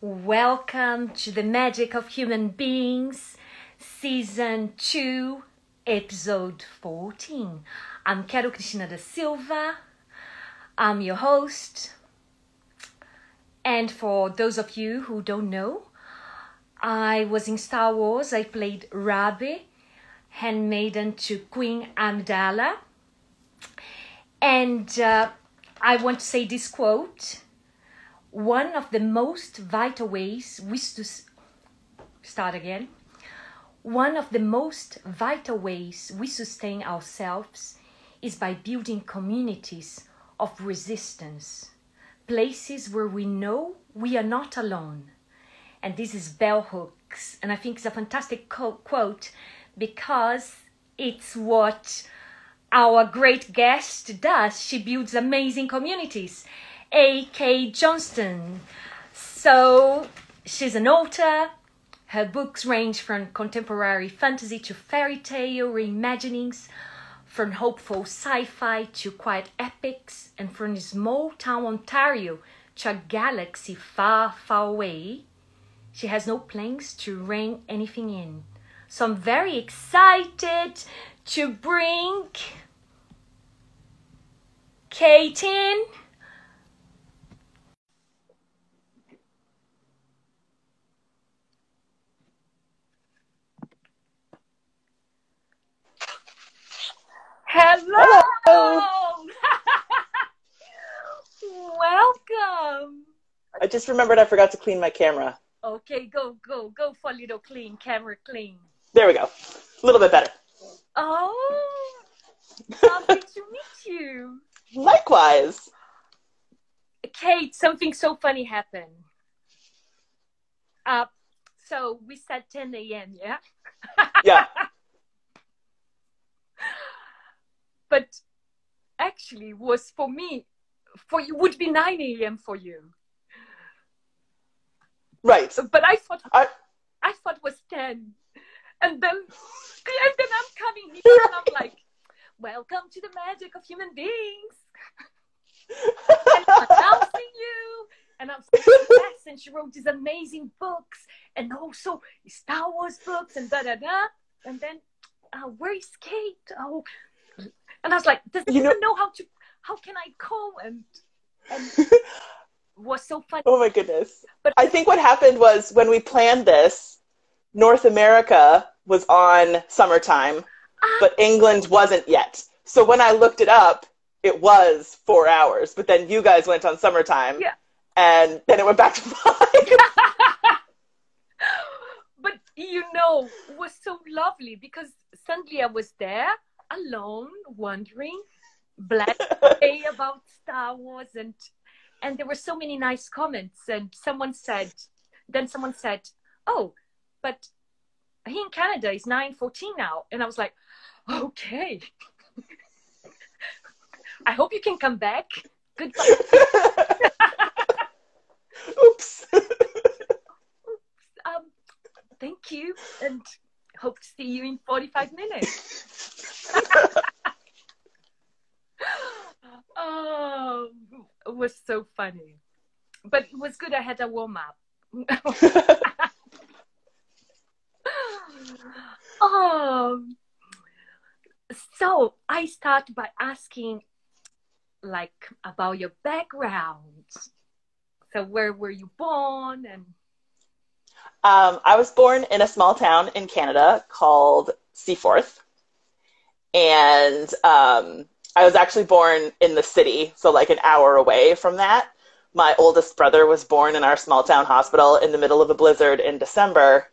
Welcome to the Magic of Human Beings, Season 2, Episode 14. I'm Karol Cristina da Silva. I'm your host. And for those of you who don't know, I was in Star Wars. I played Rabe, handmaiden to Queen Amidala. And uh, I want to say this quote one of the most vital ways we to start again. One of the most vital ways we sustain ourselves is by building communities of resistance places where we know we are not alone. And this is bell hooks. And i think it's a fantastic quote because it's what our great guest does. She builds amazing communities E.K. Johnston. So she's an author. Her books range from contemporary fantasy to fairy tale reimaginings, from hopeful sci fi to quiet epics, and from small town Ontario to a galaxy far, far away. She has no plans to rein anything in. So I'm very excited to bring Kate in. Hello. Hello. Welcome. I just remembered I forgot to clean my camera. Okay, go, go, go for a little clean, camera clean. There we go. A little bit better. Oh, lovely to meet you. Likewise. Kate, something so funny happened. Uh, so we said 10 a.m., yeah? Yeah. but actually was for me for you would be 9 a.m for you. Right. But i thought I, I thought it was 10 and then and then i'm coming here and i'm like welcome to the magic of human beings. And I'm announcing you. And i'm saying yes and she wrote these amazing books and also star wars books and da da da. And then uh, where is kate oh and I was like, does you know, even know how to how can I call and and was so funny. Oh my goodness. But I think what happened was when we planned this, North America was on summertime, uh, but England wasn't yet. So when I looked it up, it was four hours. But then you guys went on summertime. Yeah. And then it went back to five. but you know, it was so lovely because suddenly I was there alone wondering black day about Star Wars and and there were so many nice comments and someone said then someone said oh but he in Canada is 914 now and I was like okay. I hope you can come back. Goodbye oops. Um thank you and hope to see you in 45 minutes oh, it was so funny. But it was good I had a warm up. oh, so I start by asking like about your background. So where were you born and um, I was born in a small town in Canada called Seaforth and um, I was actually born in the city, so like an hour away from that. My oldest brother was born in our small town hospital in the middle of a blizzard in December.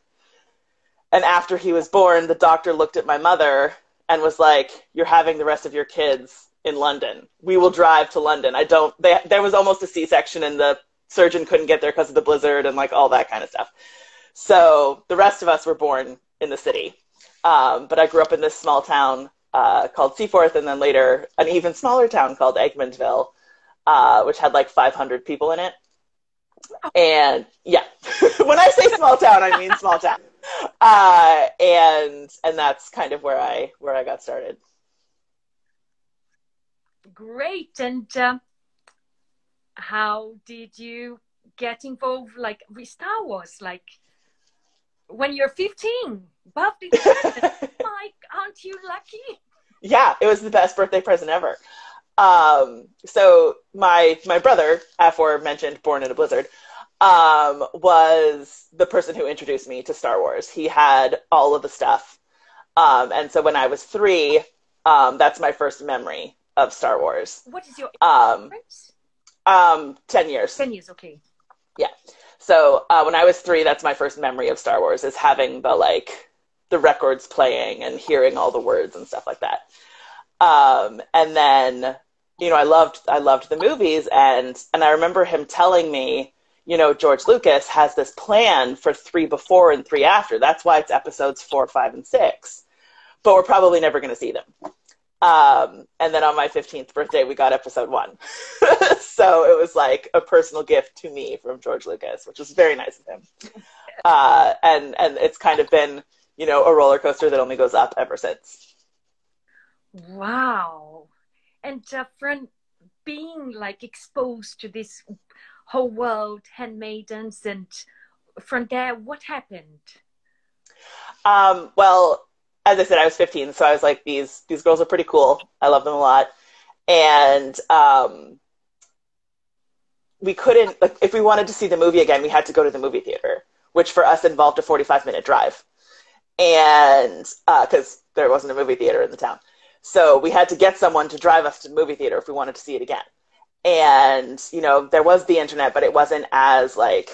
And after he was born, the doctor looked at my mother and was like, "You're having the rest of your kids in London. We will drive to London." I don't. They, there was almost a C-section, and the surgeon couldn't get there because of the blizzard and like all that kind of stuff. So the rest of us were born in the city. Um, but I grew up in this small town uh, called Seaforth, and then later an even smaller town called Egmontville, uh, which had like 500 people in it. And yeah, when I say small town, I mean small town. Uh, and and that's kind of where I where I got started. Great. And uh, how did you get involved like with Star Wars? Like when you're 15, birthday. Mike, aren't you lucky? Yeah, it was the best birthday present ever. Um, so my my brother, aforementioned, born in a blizzard, um, was the person who introduced me to Star Wars. He had all of the stuff, um, and so when I was three, um, that's my first memory of Star Wars. What is your Um, um, ten years. 10 years, okay. Yeah. So uh, when I was three, that's my first memory of Star Wars is having the like the records playing and hearing all the words and stuff like that. Um, and then you know I loved I loved the movies and and I remember him telling me you know George Lucas has this plan for three before and three after. That's why it's episodes four, five, and six. But we're probably never going to see them. Um, and then on my 15th birthday, we got episode one. so it was like a personal gift to me from George Lucas, which was very nice of him. Uh, and, and it's kind of been, you know, a roller coaster that only goes up ever since. Wow. And uh, from being like exposed to this whole world, handmaidens, and from there, what happened? Um, well, as I said, I was 15, so I was like, these, these girls are pretty cool. I love them a lot. And, um, we couldn't, like, if we wanted to see the movie again, we had to go to the movie theater, which for us involved a 45 minute drive. And, uh, cause there wasn't a movie theater in the town. So we had to get someone to drive us to the movie theater if we wanted to see it again. And, you know, there was the internet, but it wasn't as like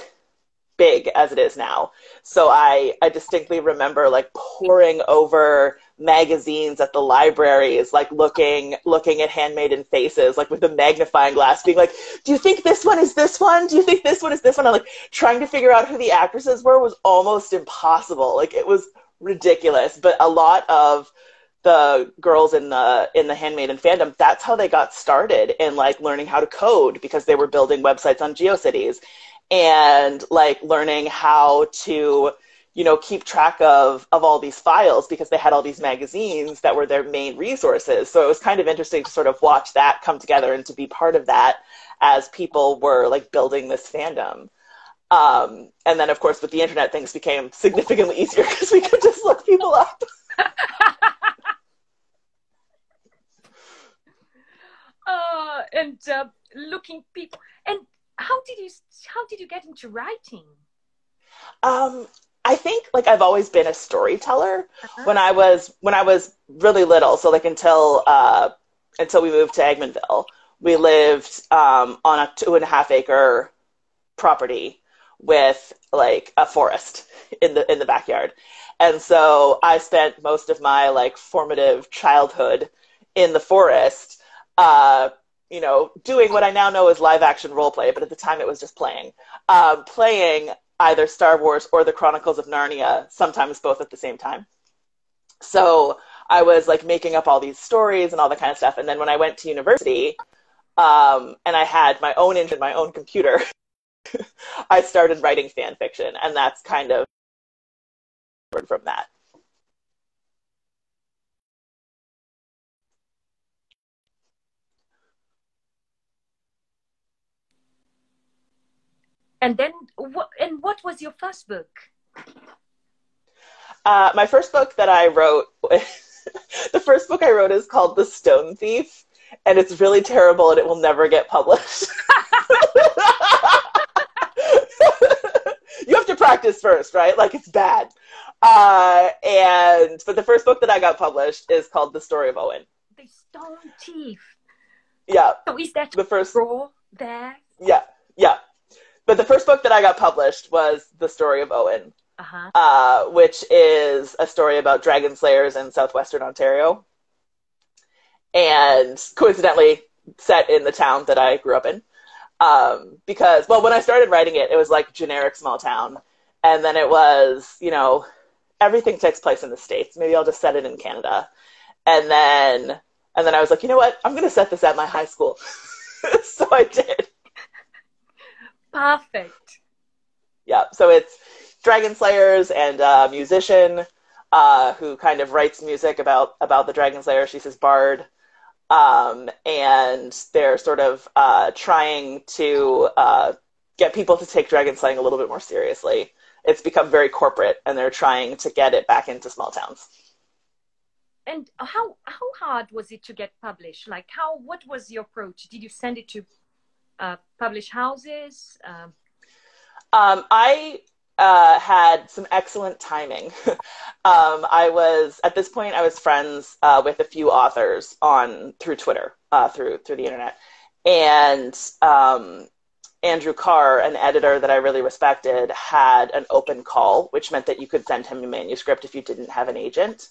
big as it is now. So I, I distinctly remember like poring over magazines at the libraries, like looking, looking at handmaiden faces, like with a magnifying glass, being like, do you think this one is this one? Do you think this one is this one? I'm like trying to figure out who the actresses were was almost impossible. Like it was ridiculous, but a lot of the girls in the in the handmaiden fandom that's how they got started in like learning how to code because they were building websites on geocities and like learning how to you know keep track of of all these files because they had all these magazines that were their main resources. So it was kind of interesting to sort of watch that come together and to be part of that as people were like building this fandom um, and then of course with the internet things became significantly easier because we could just look people up uh, and uh, looking people. And how did you how did you get into writing? Um, I think like I've always been a storyteller Uh-huh. when I was when I was really little. So like until uh, until we moved to Egmontville, we lived um, on a two and a half acre property with like a forest in the in the backyard. And so I spent most of my like formative childhood in the forest, uh, you know, doing what I now know as live action role play, but at the time it was just playing. Um, playing either Star Wars or the Chronicles of Narnia, sometimes both at the same time. So I was like making up all these stories and all that kind of stuff. And then when I went to university, um, and I had my own engine, my own computer, I started writing fan fiction, and that's kind of from that. And then what? And what was your first book? Uh, my first book that I wrote, the first book I wrote is called The Stone Thief, and it's really terrible and it will never get published. you have to practice first, right? Like it's bad. Uh, and but the first book that I got published is called The Story of Owen. The Stone Thief. Yeah, So is that the first. raw there? Yeah, yeah. But the first book that I got published was The Story of Owen, Uh huh. uh, which is a story about dragon slayers in southwestern Ontario. And coincidentally, set in the town that I grew up in. Um, because, well, when I started writing it, it was like generic small town. And then it was, you know, everything takes place in the States. Maybe I'll just set it in Canada. And then, and then I was like, you know what? I'm going to set this at my high school. so I did. Perfect. Yeah, so it's Dragon Slayers and a musician uh, who kind of writes music about about the Dragon Slayer. She's his bard, um, and they're sort of uh, trying to uh, get people to take dragon slaying a little bit more seriously. It's become very corporate, and they're trying to get it back into small towns. And how how hard was it to get published? Like, how what was your approach? Did you send it to uh, publish houses? Um, um, I uh, had some excellent timing. um, I was at this point I was friends uh, with a few authors on through Twitter, uh, through through the internet, and um, Andrew Karre, an editor that I really respected, had an open call, which meant that you could send him a manuscript if you didn't have an agent.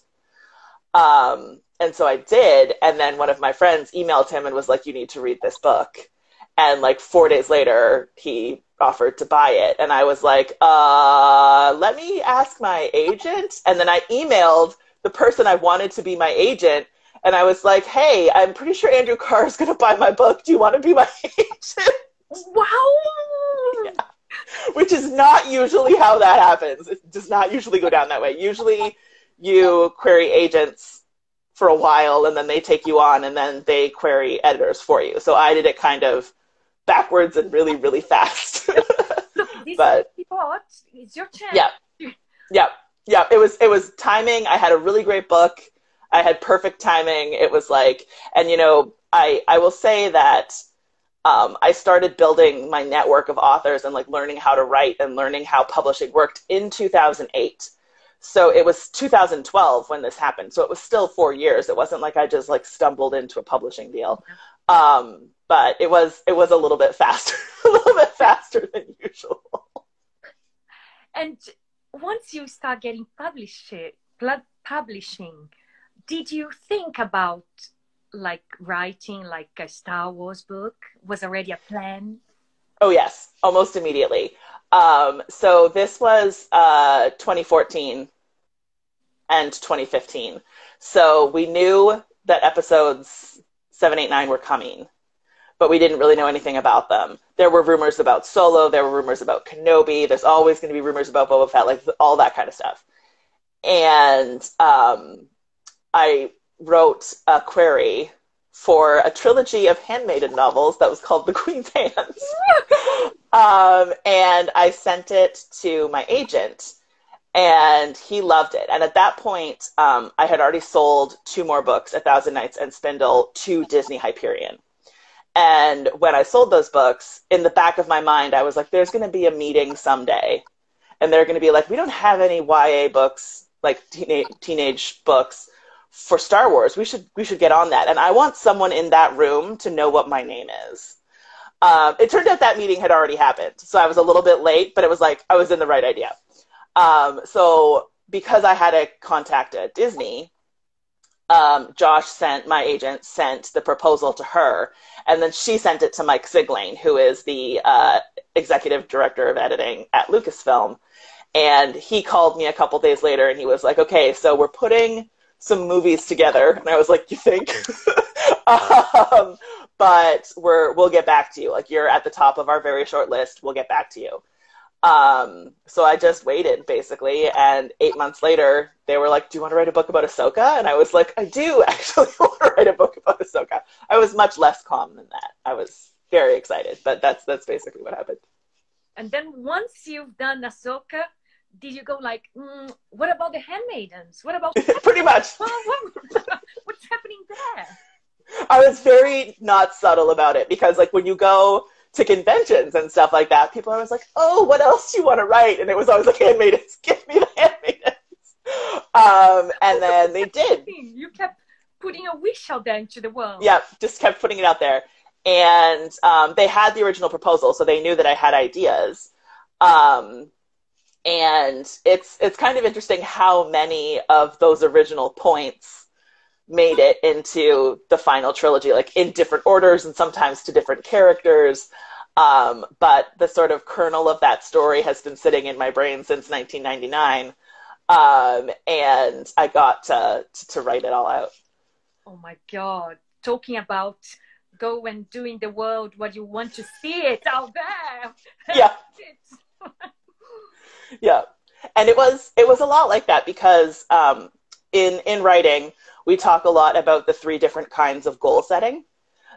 Um, and so I did, and then one of my friends emailed him and was like, "You need to read this book." And like four days later, he offered to buy it. And I was like, uh, let me ask my agent. And then I emailed the person I wanted to be my agent. And I was like, hey, I'm pretty sure Andrew Karre is going to buy my book. Do you want to be my agent? Wow. Yeah. Which is not usually how that happens. It does not usually go down that way. Usually you query agents for a while and then they take you on and then they query editors for you. So I did it kind of backwards and really, really fast. but it's your chance. Yeah. Yeah. Yeah. It was it was timing. I had a really great book. I had perfect timing. It was like and you know, I I will say that um, I started building my network of authors and like learning how to write and learning how publishing worked in 2008. So it was 2012 when this happened. So it was still four years. It wasn't like I just like stumbled into a publishing deal. Um, but it was it was a little bit faster, a little bit faster than usual. And once you start getting published, publishing, did you think about like writing like a Star Wars book? Was already a plan? Oh yes, almost immediately. Um, so this was uh, 2014 and 2015. So we knew that episodes seven, eight, nine were coming but we didn't really know anything about them. There were rumors about Solo, there were rumors about Kenobi, there's always going to be rumors about Boba Fett, like all that kind of stuff. And um, I wrote a query for a trilogy of handmaiden novels that was called The Queen's Hands. um, and I sent it to my agent, and he loved it. And at that point, um, I had already sold two more books, A Thousand Nights and Spindle, to Disney Hyperion. And when I sold those books, in the back of my mind, I was like, there's going to be a meeting someday. And they're going to be like, we don't have any YA books, like teenage, teenage books for Star Wars. We should, we should get on that. And I want someone in that room to know what my name is. Um, it turned out that meeting had already happened. So I was a little bit late, but it was like I was in the right idea. Um, so because I had a contact at Disney, um, Josh sent my agent sent the proposal to her, and then she sent it to Mike Siglain, who is the uh, executive director of editing at Lucasfilm. And he called me a couple days later, and he was like, "Okay, so we're putting some movies together." And I was like, "You think?" um, but we're we'll get back to you. Like you're at the top of our very short list. We'll get back to you. Um, so I just waited basically, and eight months later, they were like, "Do you want to write a book about Ahsoka?" And I was like, "I do actually want to write a book about Ahsoka." I was much less calm than that. I was very excited, but that's that's basically what happened. And then once you've done Ahsoka, did you go like, mm, "What about the Handmaidens? What about?" Pretty much. What, what's happening there? I was very not subtle about it because, like, when you go to conventions and stuff like that, people are always like, "Oh, what else do you want to write?" And it was always like, "Handmaidens, give me the Handmaidens." Um, and then they did. You kept putting a wish out there into the world. Yeah, just kept putting it out there, and um, they had the original proposal, so they knew that I had ideas. Um, and it's it's kind of interesting how many of those original points made it into the final trilogy, like in different orders and sometimes to different characters. Um, but the sort of kernel of that story has been sitting in my brain since 1999. Um, and I got to, to, write it all out. Oh my God. Talking about go and doing the world what you want to see it out there. Yeah. yeah. And it was, it was a lot like that because, um, in, in writing, we talk a lot about the three different kinds of goal setting.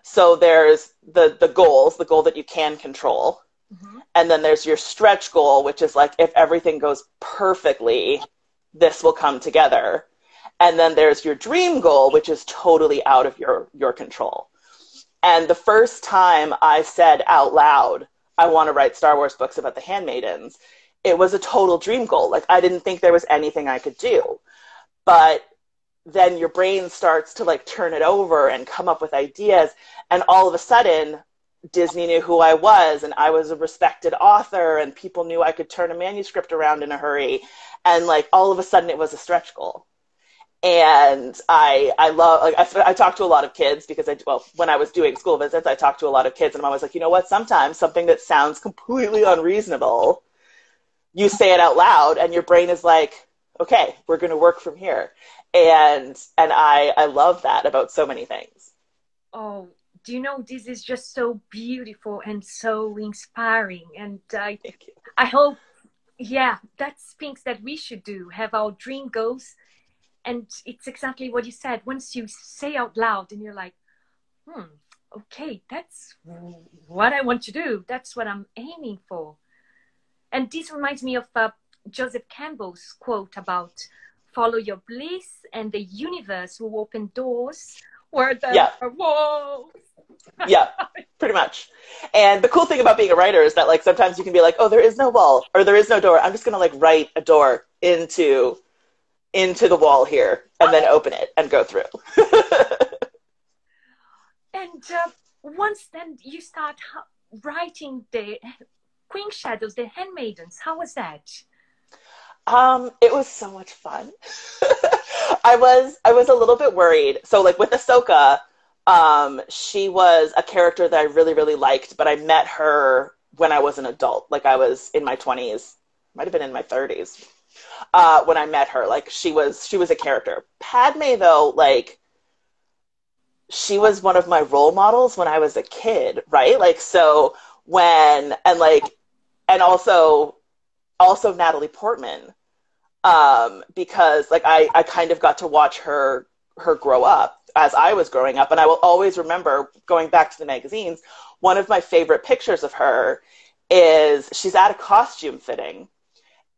So there's the the goals, the goal that you can control. Mm-hmm. And then there's your stretch goal, which is like if everything goes perfectly, this will come together. And then there's your dream goal, which is totally out of your, your control. And the first time I said out loud, I want to write Star Wars books about the handmaidens, it was a total dream goal. Like I didn't think there was anything I could do. But then your brain starts to like turn it over and come up with ideas. And all of a sudden, Disney knew who I was, and I was a respected author, and people knew I could turn a manuscript around in a hurry. And like all of a sudden, it was a stretch goal and I I love like I, I talk to a lot of kids because I well when I was doing school visits I talked to a lot of kids and I'm always like you know what sometimes something that sounds completely unreasonable you say it out loud and your brain is like okay we're going to work from here and and I I love that about so many things. Oh, do you know this is just so beautiful and so inspiring. And I I hope yeah that's things that we should do have our dream goals. And it's exactly what you said. Once you say out loud and you're like hmm okay that's what i want to do. That's what i'm aiming for. And this reminds me of uh, joseph campbell's quote about follow your bliss and the universe will open doors where there yeah. are walls yeah pretty much and the cool thing about being a writer is that like sometimes you can be like oh there is no wall or there is no door i'm just going to like write a door into into the wall here and then open it and go through. and uh, once then you start writing the Queen Shadows, the Handmaidens. How was that? Um, it was so much fun. I was I was a little bit worried. So like with Ahsoka, um, she was a character that I really really liked, but I met her when I was an adult. Like I was in my twenties, might have been in my thirties uh, when I met her. Like she was she was a character. Padme though, like she was one of my role models when I was a kid, right? Like so when and like and also also Natalie Portman um, because like I, I kind of got to watch her her grow up as I was growing up and I will always remember going back to the magazines one of my favorite pictures of her is she's at a costume fitting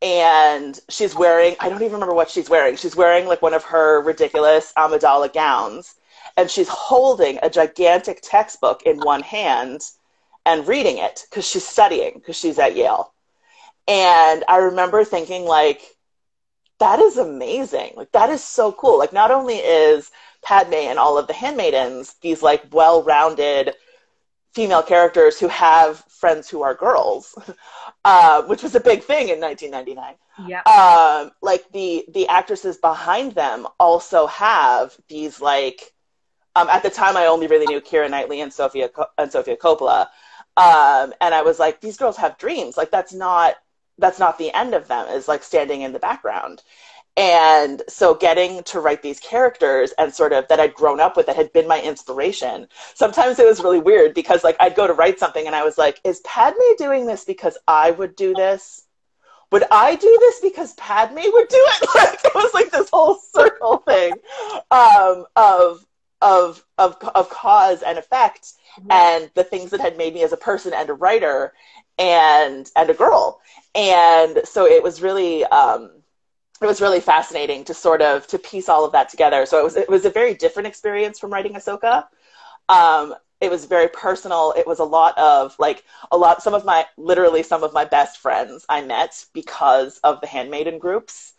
and she's wearing I don't even remember what she's wearing. She's wearing like one of her ridiculous Amidala gowns and she's holding a gigantic textbook in one hand and reading it because she's studying because she's at Yale. And I remember thinking like that is amazing. Like that is so cool. Like not only is Padme and all of the handmaidens these like well-rounded female characters who have friends who are girls, uh, which was a big thing in 1999. Yeah. Um, like the the actresses behind them also have these like. Um, at the time, I only really knew Keira Knightley and Sofia and Sofia Coppola, um, and I was like, these girls have dreams. Like that's not that's not the end of them. Is like standing in the background. And so getting to write these characters and sort of that I'd grown up with that had been my inspiration. Sometimes it was really weird because like I'd go to write something and I was like, is Padme doing this because I would do this? Would I do this because Padme would do it? Like it was like this whole circle thing um, of of of of cause and effect mm-hmm. and the things that had made me as a person and a writer and and a girl. And so it was really um, it was really fascinating to sort of to piece all of that together. So it was it was a very different experience from writing Ahsoka. Um, it was very personal. It was a lot of like a lot some of my literally some of my best friends I met because of the handmaiden groups.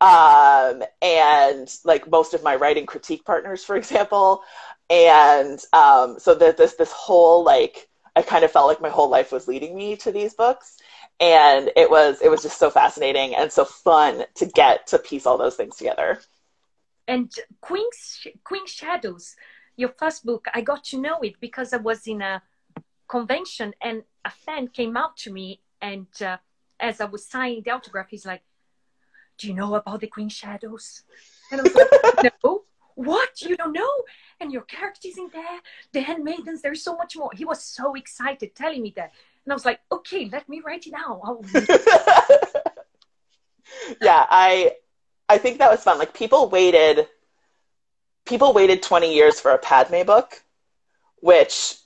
Um, and like most of my writing critique partners, for example. And um, so that this this whole like I kind of felt like my whole life was leading me to these books. And it was it was just so fascinating and so fun to get to piece all those things together. And queen queen shadows your first book i got to know it because i was in a convention and a fan came out to me and uh, as i was signing the autograph he's like do you know about the queen shadows? And i was like no what you don't know and your characters in there the handmaidens there's so much more he was so excited telling me that and I was like, okay, let me write it down. yeah, I I think that was fun. Like people waited people waited 20 years for a Padme book, which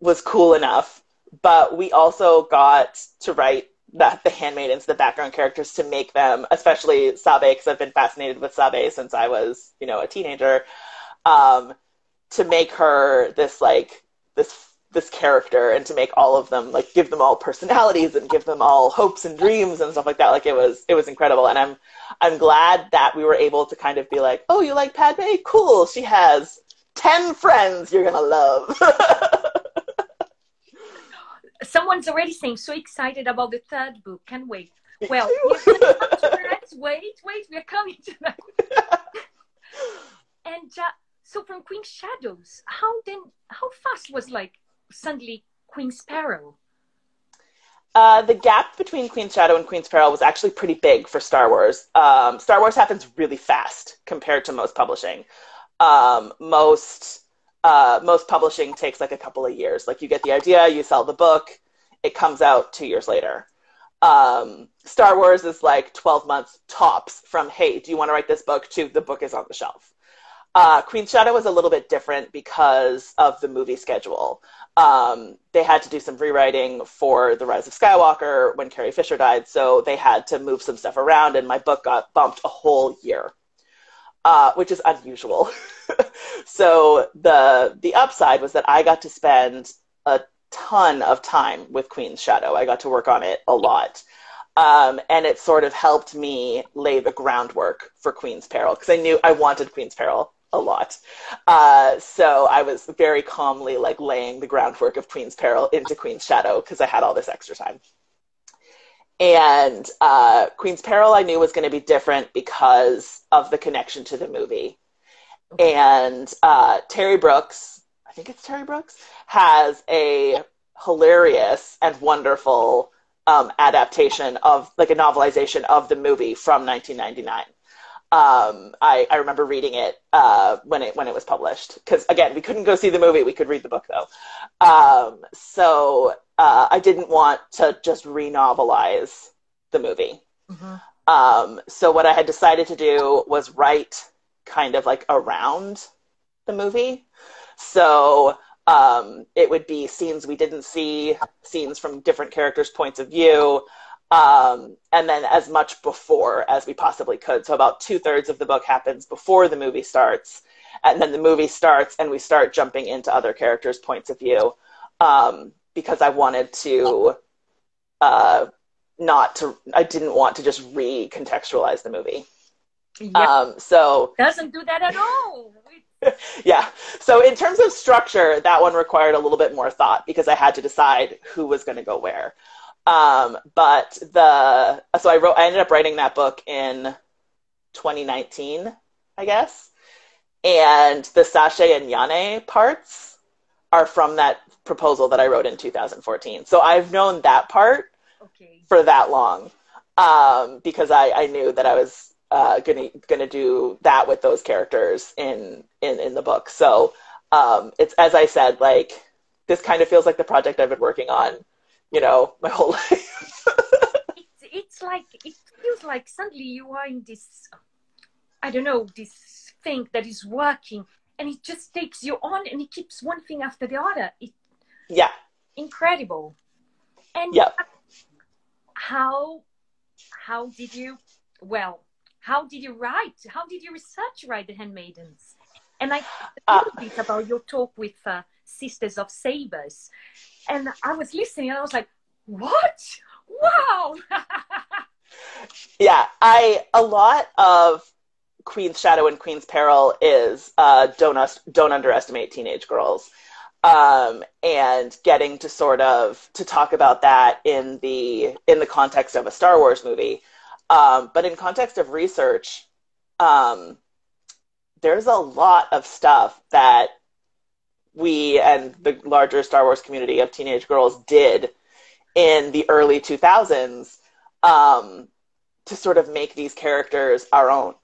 was cool enough. but we also got to write the, the handmaidens, the background characters, to make them, especially Sabe, because I've been fascinated with Sabe since I was, you know, a teenager, um, to make her this like this this character and to make all of them like give them all personalities and give them all hopes and dreams and stuff like that. Like it was it was incredible, and I'm I'm glad that we were able to kind of be like, oh, you like Padme? Cool. She has ten friends you're gonna love. someone's already saying so excited about the third book can't wait well wait wait we're coming to that and uh, so from Queen shadows how then how fast was like suddenly Queen's Peril? uh, the gap between Queen Shadow and Queen's Peril was actually pretty big for Star Wars. Um, Star Wars happens really fast compared to most publishing. Um, most uh, most publishing takes like a couple of years. Like you get the idea, you sell the book, it comes out two years later. Um, Star Wars is like 12 months tops from, hey, do you want to write this book to the book is on the shelf. Uh, Queen's Shadow was a little bit different because of the movie schedule. Um, they had to do some rewriting for The Rise of Skywalker when Carrie Fisher died, so they had to move some stuff around, and my book got bumped a whole year uh, which is unusual. so the the upside was that I got to spend a ton of time with Queen's Shadow. I got to work on it a lot. Um, and it sort of helped me lay the groundwork for Queen's Peril because I knew I wanted Queen's Peril a lot. Uh, so I was very calmly like laying the groundwork of Queen's Peril into Queen's Shadow because I had all this extra time. And uh, Queen's Peril I knew was going to be different because of the connection to the movie. And uh, Terry Brooks, I think it's Terry Brooks, has a hilarious and wonderful um, adaptation of, like a novelization of the movie from 1999. Um, I, I, remember reading it uh, when it when it was published because again we couldn't go see the movie we could read the book though um, so uh, I didn't want to just renovelize the movie. Mm-hmm. Um, so what I had decided to do was write kind of like around the movie. So um, it would be scenes we didn't see, scenes from different characters' points of view, um, and then as much before as we possibly could. So about two thirds of the book happens before the movie starts, and then the movie starts, and we start jumping into other characters' points of view. Um, because I wanted to uh, not to I didn't want to just recontextualize the movie. Yeah. Um, so doesn't do that at all. yeah. So in terms of structure, that one required a little bit more thought because I had to decide who was going to go where. Um, but the so I wrote I ended up writing that book in 2019, I guess. And the Saché and Yane parts are from that proposal that I wrote in 2014. So I've known that part okay. for that long um, because I, I knew that I was uh, gonna gonna do that with those characters in in in the book. So um, it's as I said, like this kind of feels like the project I've been working on, you know, my whole life. it's, it's like it feels like suddenly you are in this, I don't know, this thing that is working, and it just takes you on, and it keeps one thing after the other. It yeah. Incredible. And yeah. how how did you well, how did you write? How did you research write the handmaidens? And I a little uh, bit about your talk with uh, Sisters of Sabers. And I was listening and I was like, what? Wow. yeah, I a lot of Queen's Shadow and Queen's Peril is uh, don't don't underestimate teenage girls um, and getting to sort of to talk about that in the in the context of a Star Wars movie, um, but in context of research, um, there's a lot of stuff that we and the larger Star Wars community of teenage girls did in the early 2000s um, to sort of make these characters our own.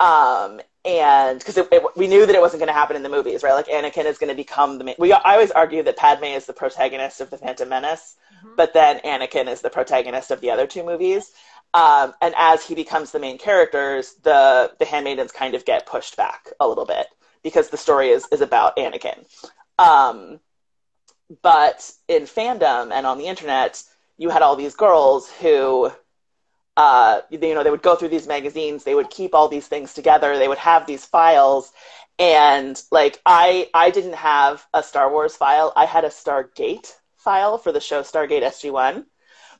Um, and because we knew that it wasn't going to happen in the movies, right? Like Anakin is going to become the main. We I always argue that Padme is the protagonist of the Phantom Menace, mm-hmm. but then Anakin is the protagonist of the other two movies. Um, and as he becomes the main characters, the the handmaidens kind of get pushed back a little bit because the story is is about Anakin. Um, but in fandom and on the internet, you had all these girls who, uh, you know, they would go through these magazines, they would keep all these things together, they would have these files, and like I, I didn't have a Star Wars file, I had a Stargate file for the show Stargate SG One,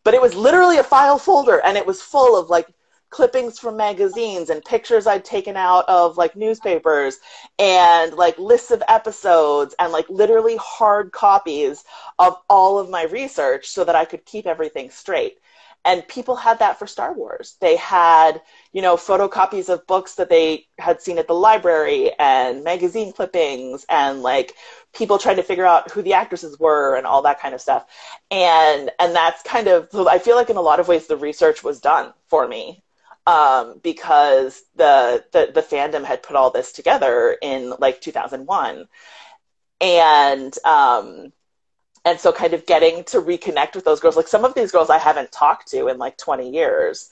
but it was literally a file folder, and it was full of like clippings from magazines and pictures I'd taken out of like newspapers and like lists of episodes and like literally hard copies of all of my research so that I could keep everything straight. And people had that for Star Wars. They had, you know, photocopies of books that they had seen at the library and magazine clippings and like people trying to figure out who the actresses were and all that kind of stuff. And and that's kind of I feel like in a lot of ways the research was done for me um, because the, the the fandom had put all this together in like 2001, and um, and so kind of getting to reconnect with those girls. Like some of these girls I haven't talked to in like 20 years,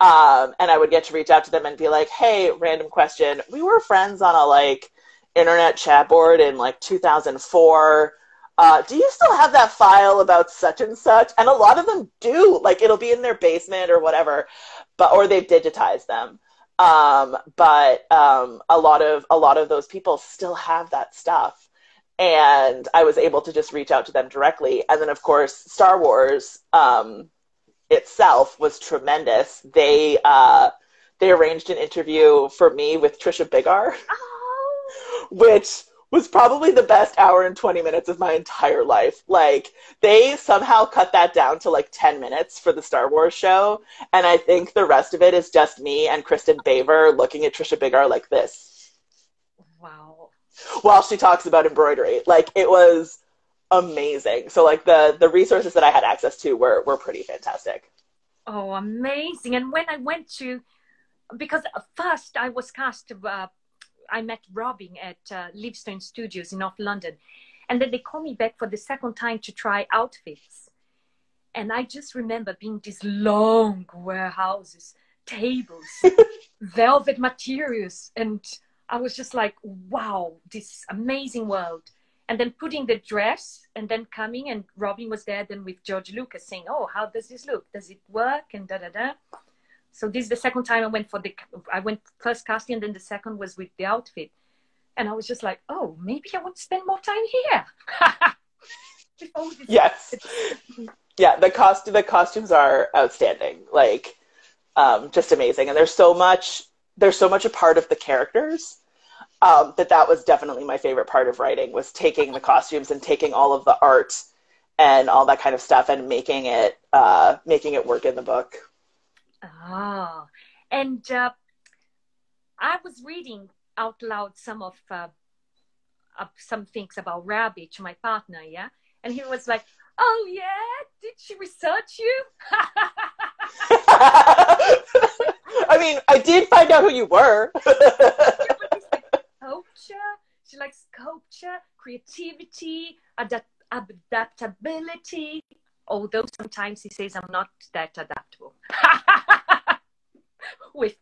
um, and I would get to reach out to them and be like, "Hey, random question. We were friends on a like internet chat board in like 2004." Uh, do you still have that file about such and such? And a lot of them do. Like it'll be in their basement or whatever but or they've digitized them. Um, but um, a lot of a lot of those people still have that stuff, and I was able to just reach out to them directly. And then, of course, Star Wars um, itself was tremendous. They uh, they arranged an interview for me with Trisha Biggar, oh. which was probably the best hour and 20 minutes of my entire life. Like, they somehow cut that down to like 10 minutes for the Star Wars show. And I think the rest of it is just me and Kristin Baver looking at Trisha Biggar like this. Wow. While she talks about embroidery. Like, it was amazing. So, like, the, the resources that I had access to were, were pretty fantastic. Oh, amazing. And when I went to, because first I was cast uh, I met Robin at uh, Leavesden Studios in North London. And then they called me back for the second time to try outfits. And I just remember being these long warehouses, tables, velvet materials. And I was just like, wow, this amazing world. And then putting the dress and then coming and Robin was there then with George Lucas saying, oh, how does this look? Does it work? And da da da. So this is the second time I went for the I went first casting and then the second was with the outfit. And I was just like, oh, maybe I want to spend more time here. yes. yeah, the cost the costumes are outstanding. Like um, just amazing. And there's so much there's so much a part of the characters um, that that was definitely my favorite part of writing was taking the costumes and taking all of the art and all that kind of stuff and making it uh, making it work in the book. Ah, and uh, I was reading out loud some of uh, uh, some things about Rabe to my partner, yeah, and he was like, "Oh yeah, did she research you?" I mean, I did find out who you were. culture. She likes culture, creativity, adapt- adaptability. Although sometimes he says I'm not that adaptable. with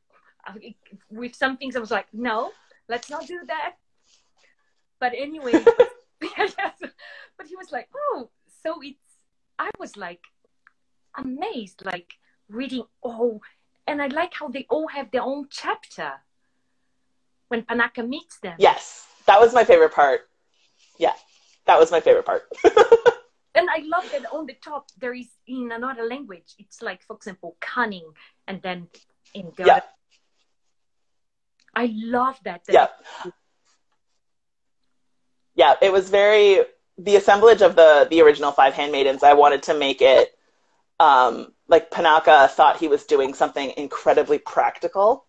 with some things I was like, no, let's not do that. But anyway, but he was like, oh, so it's. I was like amazed, like reading all, and I like how they all have their own chapter when Panaka meets them. Yes, that was my favorite part. Yeah, that was my favorite part. and I love that on the top there is in another language. It's like, for example, cunning, and then in the yeah. I love that. that yeah. Yeah, it was very the assemblage of the the original five handmaidens. I wanted to make it um, like Panaka thought he was doing something incredibly practical.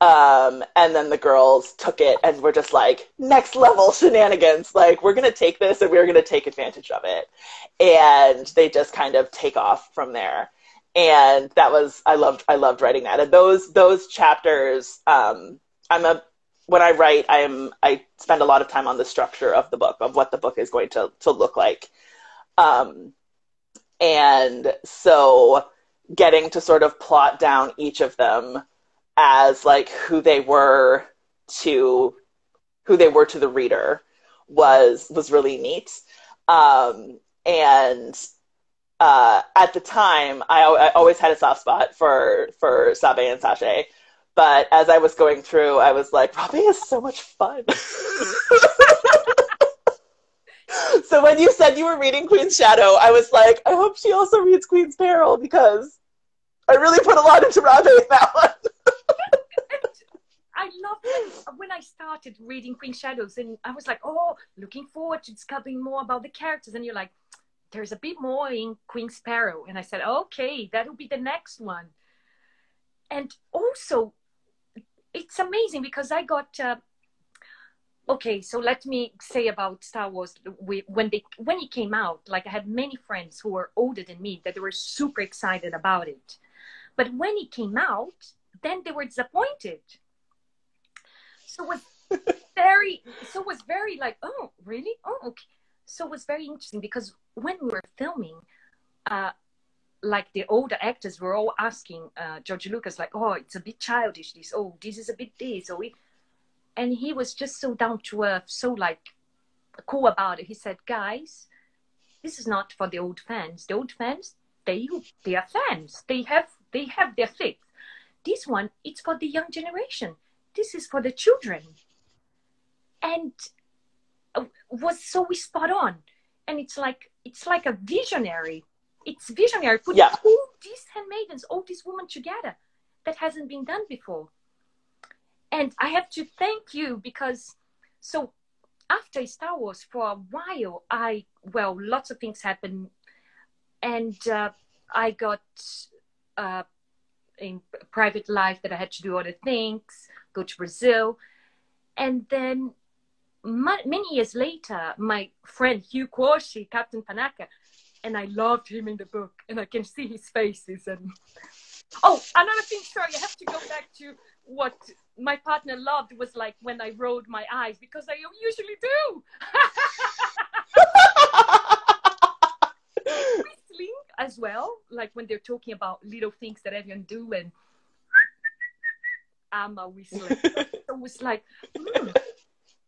Um, and then the girls took it and were just like next level shenanigans. Like we're gonna take this and we're gonna take advantage of it, and they just kind of take off from there and that was I loved I loved writing that. And those those chapters, um, I'm a when I write, I am I spend a lot of time on the structure of the book of what the book is going to to look like, um, and so getting to sort of plot down each of them as like who they were to who they were to the reader was was really neat Um, and uh, at the time, I, I, always had a soft spot for for Sabe and Saché. But as I was going through, I was like, Rabe is so much fun. so when you said you were reading Queen's Shadow, I was like, I hope she also reads Queen's Peril because I really put a lot into Rabe in that one. I love it when I started reading Queen's Shadow, and I was like, oh, looking forward to discovering more about the characters. And you're like, there's a bit more in Queen's Peril. And I said, okay, that'll be the next one. And also, it's amazing because I got. Uh, okay, so let me say about Star Wars when they when it came out. Like I had many friends who were older than me that they were super excited about it, but when it came out, then they were disappointed. So it was very, so it was very like, oh, really? Oh, okay. So it was very interesting because when we were filming, uh, like the older actors were all asking uh, George Lucas, like, oh, it's a bit childish. This, oh, this is a bit this. So we, and he was just so down to earth, so like cool about it. He said, guys, this is not for the old fans. The old fans, they they are fans. They have they have their faith. This one, it's for the young generation. This is for the children. And uh, was so spot on. And it's like it's like a visionary it's visionary. Put yeah. all these handmaidens, all these women together. That hasn't been done before. And I have to thank you because so after Star Wars for a while, I well, lots of things happened, and uh, I got uh, in private life that I had to do other things, go to Brazil, and then many years later, my friend Hugh Quarshie, Captain Panaka, and I loved him in the book, and I can see his faces. And oh, another thing, sorry, I have to go back to what my partner loved was like when I rolled my eyes because I usually do. Whistling as well, like when they're talking about little things that everyone do, and I'm a whistler. it was like mm,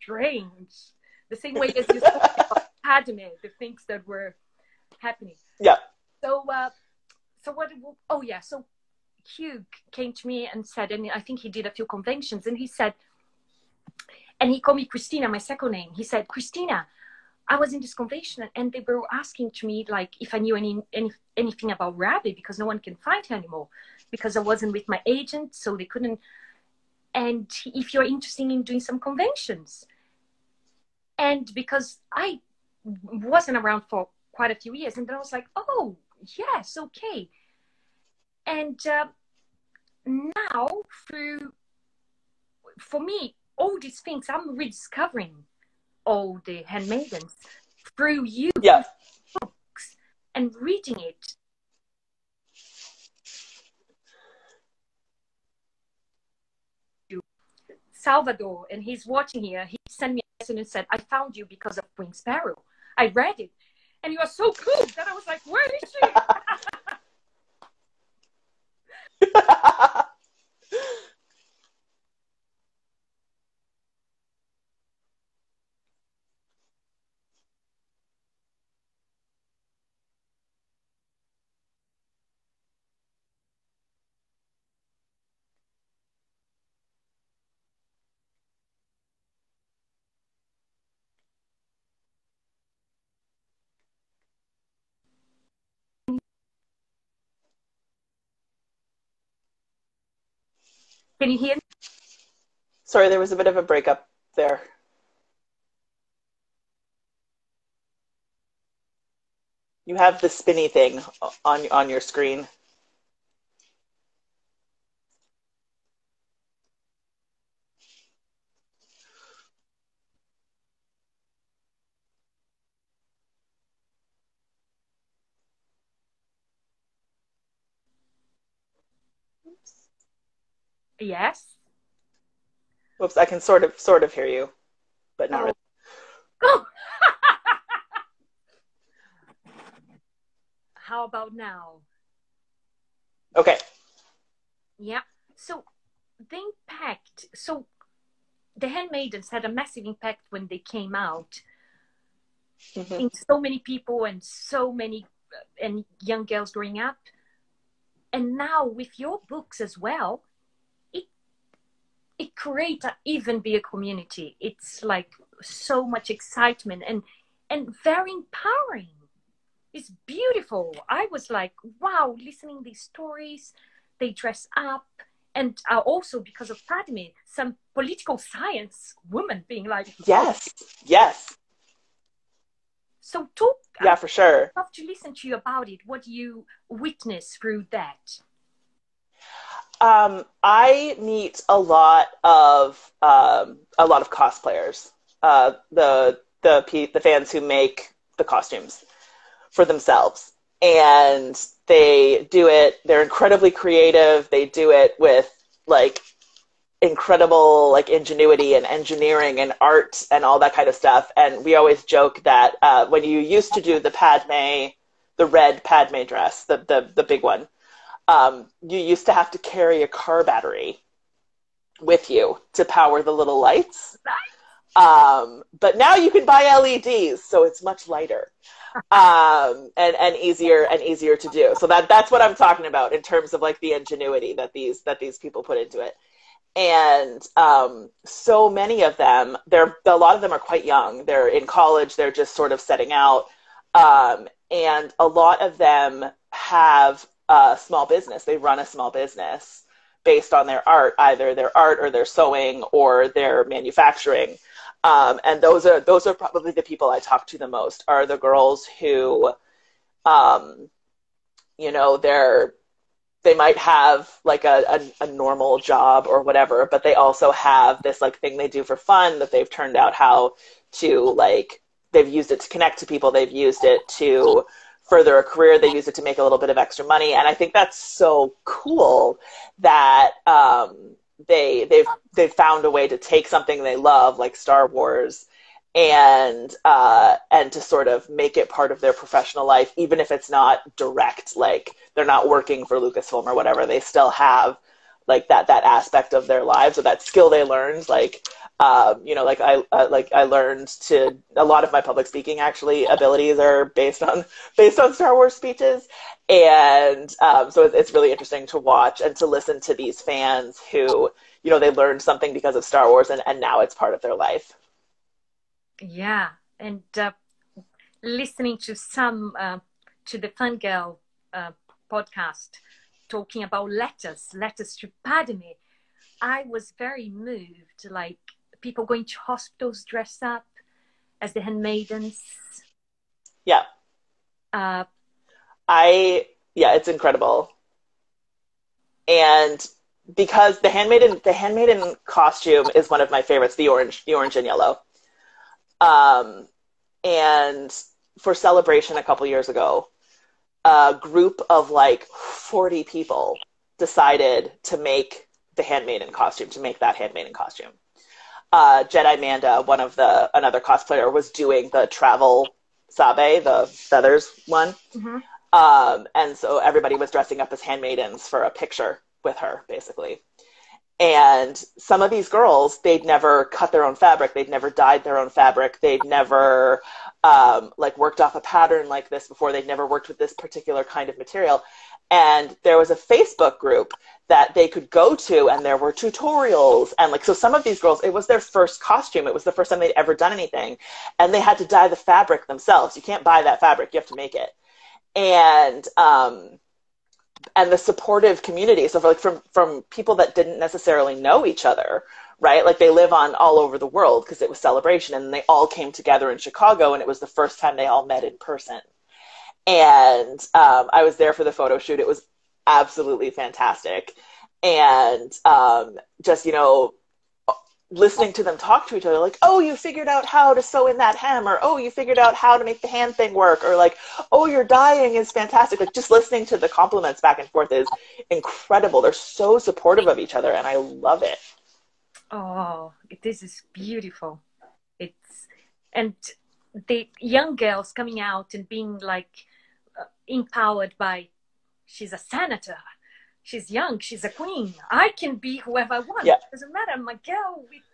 strange. The same way as you said about Padme, the things that were happening. Yeah. So, uh, so what? Oh yeah. So Hugh came to me and said, and I think he did a few conventions, and he said, and he called me Christina, my second name. He said, Christina, I was in this convention, and they were asking to me like if I knew any, any anything about Rabe because no one can find her anymore because I wasn't with my agent, so they couldn't. And if you're interested in doing some conventions, and because I wasn't around for quite a few years. And then I was like, oh, yes, okay. And uh, now, through, for me, all these things, I'm rediscovering all the handmaidens through you yeah. books and reading it. Salvador, and he's watching here. He sent me a message and said, "I found you because of Queen's Peril." I read it, and you are so cool that I was like, where is she? Can you hear me? Sorry, there was a bit of a breakup there. You have the spinny thing on on your screen. Yes. Whoops, I can sort of sort of hear you, but not oh. really. Oh. How about now? Okay. Yeah. So the impact. So the Handmaidens had a massive impact when they came out. mm-hmm. in so many people and so many uh, and young girls growing up. And now with your books as well, it creates an even bigger community. It's like so much excitement and and very empowering. It's beautiful. I was like, wow, listening these stories. They dress up, and uh, also because of Padme, some political science woman being like, yes, yes. So talk. Yeah, for sure. I'd love to listen to you about it. What you witness through that? Um, I meet a lot of um, a lot of cosplayers. Uh, the the the fans who make the costumes for themselves and they do it they're incredibly creative they do it with like incredible like ingenuity and engineering and art and all that kind of stuff and we always joke that uh, when you used to do the padme the red padme dress the the, the big one um, you used to have to carry a car battery with you to power the little lights um, but now you can buy LEDs, so it's much lighter um, and and easier and easier to do. So that that's what I'm talking about in terms of like the ingenuity that these that these people put into it. And um, so many of them, they're a lot of them are quite young. They're in college. They're just sort of setting out, um, and a lot of them have a small business. They run a small business based on their art, either their art or their sewing or their manufacturing. Um, and those are those are probably the people I talk to the most are the girls who, um, you know, they're they might have like a, a, a, normal job or whatever, but they also have this like thing they do for fun that they've turned out how to like they've used it to connect to people, they've used it to further a career, they use it to make a little bit of extra money, and I think that's so cool that um, they they've they've found a way to take something they love like Star Wars and uh, and to sort of make it part of their professional life, even if it's not direct, like they're not working for Lucasfilm or whatever, they still have like that that aspect of their lives or that skill they learned, like um, you know, like I uh, like I learned to a lot of my public speaking actually abilities are based on based on Star Wars speeches, and um, so it's really interesting to watch and to listen to these fans who you know they learned something because of Star Wars and, and now it's part of their life. Yeah, and uh, listening to some uh, to the Fangirl uh, podcast talking about letters, letters to Padme, I was very moved. Like people going to hospitals dressed up as the handmaidens. Yeah. Uh, I yeah, it's incredible. And because the handmaiden the handmaiden costume is one of my favorites, the orange the orange and yellow. Um, and for celebration a couple years ago, a group of like 40 people decided to make the handmaiden costume, to make that handmaiden costume. Uh, Jedi Manda, one of the another cosplayer, was doing the travel sabe, the feathers one. Mm-hmm. Um, and so everybody was dressing up as handmaidens for a picture with her, basically. And some of these girls, they'd never cut their own fabric, they'd never dyed their own fabric, they'd never um, like worked off a pattern like this before, they'd never worked with this particular kind of material. And there was a Facebook group that they could go to, and there were tutorials. And like, so some of these girls, it was their first costume. It was the first time they'd ever done anything. And they had to dye the fabric themselves. You can't buy that fabric, you have to make it and um, and the supportive community. So for like from from people that didn't necessarily know each other, right? Like they live on all over the world because it was celebration, and they all came together in Chicago, and it was the first time they all met in person. And um, I was there for the photo shoot. It was absolutely fantastic, and um, just you know listening to them talk to each other like oh you figured out how to sew in that hem or oh you figured out how to make the hand thing work or like oh your dyeing is fantastic. Like just listening to the compliments back and forth is incredible. They're so supportive of each other and i love it. Oh this is beautiful. It's and the young girls coming out and being like uh, empowered by she's a senator she's young, she's a queen. I can be whoever I want. Yeah. It doesn't matter. I'm a girl with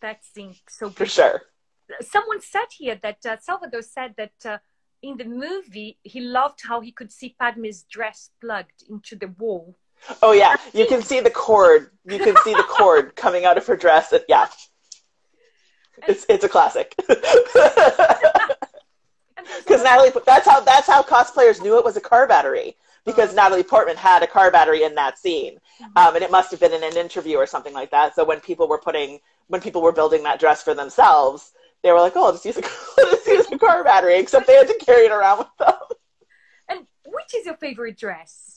that thing so for sure. someone said here that uh, Salvador said that uh, in the movie he loved how he could see Padme's dress plugged into the wall. Oh yeah, you can see the cord. You can see the cord coming out of her dress. And, yeah, it's it's a classic. Because Natalie, that's how that's how cosplayers knew it was a car battery because oh. Natalie Portman had a car battery in that scene, mm-hmm. um, and it must have been in an interview or something like that. So when people were putting when people were building that dress for themselves, they were like, "Oh, just use a just use a car battery," except they had to carry it around with them. And which is your favorite dress?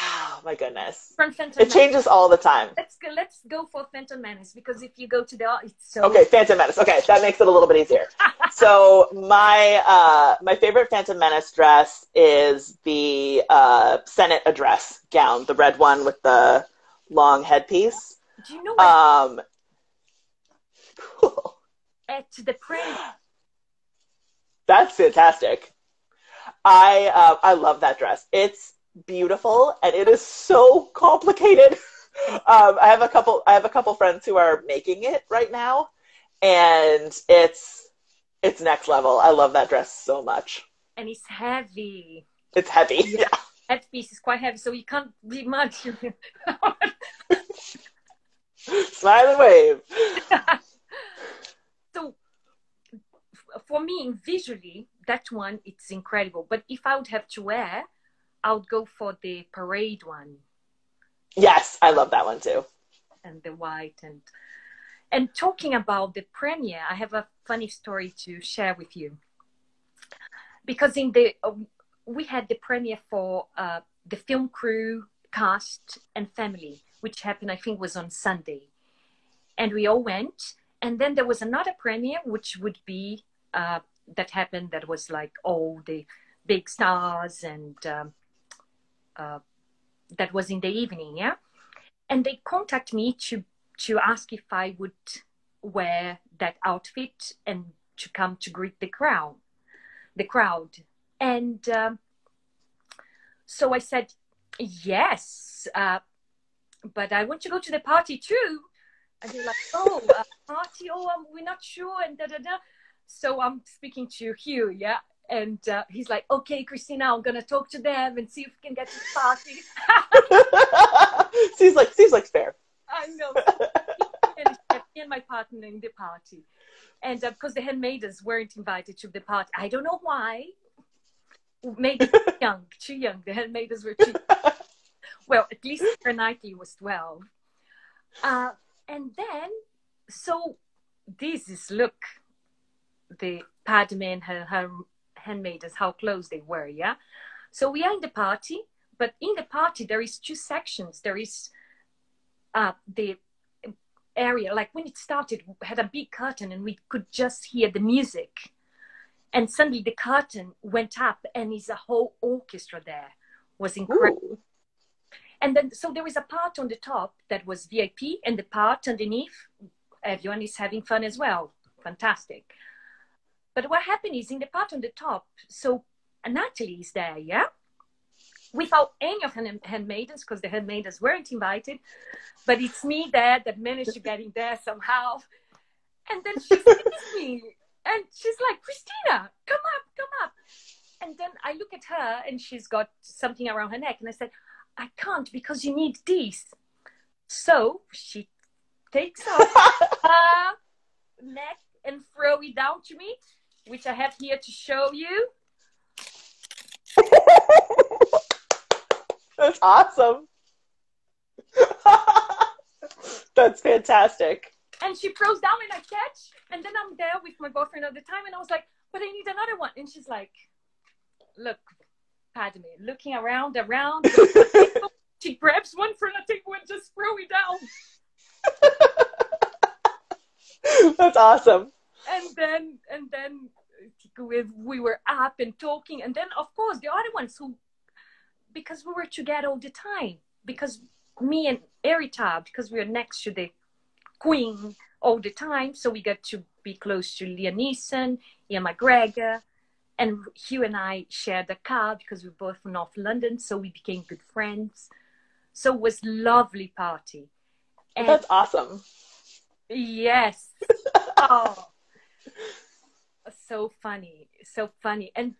Oh my goodness! From Phantom. It changes all the time. Let's go. Let's go for Phantom Menace because if you go to the, it's so. Okay, Phantom Menace. Okay, that makes it a little bit easier. so my uh, my favorite Phantom Menace dress is the uh, Senate address gown, the red one with the long headpiece. Do you know? What um. Cool. At the print. That's fantastic. I uh, I love that dress. It's beautiful and it is so complicated. um, I have a couple. I have a couple friends who are making it right now, and it's it's next level. I love that dress so much. And it's heavy. It's heavy. Yeah. yeah. That piece is quite heavy, so you can't be much. Smile and wave. so, for me, visually, that one it's incredible. But if I would have to wear, I would go for the parade one. Yes, I love that one too. And the white and and talking about the premiere, I have a funny story to share with you. Because in the uh, we had the premiere for uh, the film crew, cast, and family, which happened I think was on Sunday, and we all went. And then there was another premiere, which would be uh, that happened. That was like all the big stars and um, that was in the evening, yeah. And they contact me to to ask if I would wear that outfit and to come to greet the crowd, the crowd. And um, so I said yes, uh, but I want to go to the party too. And they're like, oh, party? Oh, um, we're not sure, and da da da. So I'm speaking to Hugh, yeah, and uh, he's like, "Okay, Christina, I'm gonna talk to them and see if we can get to the party." seems like seems like fair. I know. and, and my partner in the party, and uh, because the handmaidens weren't invited to the party, I don't know why. Maybe too young, too young. The handmaidens were too. well, at least Knightley was twelve, uh, and then so this is look the Padme and her, her handmaidens how close they were yeah? So we are in the party but in the party there is two sections. There is uh, the area like when it started had a big curtain and we could just hear the music. And suddenly the curtain went up and is a whole orchestra there. Was incredible. Ooh. and then so there is a part on the top that was vip and the part underneath everyone is having fun as well. Fantastic but what happened is in the part on the top, so Natalie is there, yeah? Without any of her handmaidens, because the handmaidens weren't invited, but it's me there that managed to get in there somehow. And then she sees me and she's like, Christina, come up, come up. And then I look at her and she's got something around her neck. And I said, I can't because you need this. So she takes off her neck and throw it down to me which I have here to show you. That's awesome. That's fantastic. And she throws down and I catch, and then I'm there with my boyfriend at the time, and I was like, but I need another one. And she's like, look, Padme, looking around, around. she grabs one from the table and just throw it down. That's awesome. And then, and then we, we were up and talking and then of course the other ones who because we were together all the time because me and Eirtaé because we were next to the queen all the time so we got to be close to Liam Neeson, Ewan McGregor and Hugh and I shared a car because we are both from North London so we became good friends. So it was lovely party. And That's awesome. Yes. Oh funny, so funny, and